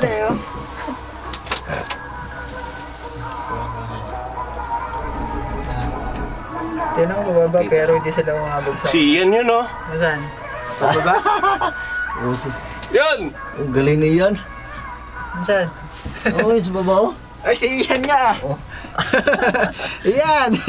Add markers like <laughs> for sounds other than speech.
Wala eh, bababa pero hindi sila umabagsak. Si Ian yun, oh. Nasaan? Bababa? Oh, <laughs> si- Yun! Ang galing ni Ian. Nasaan? Oo, sa baba oh. Ay, si Ian nga! Oh. <laughs> Ian! <laughs>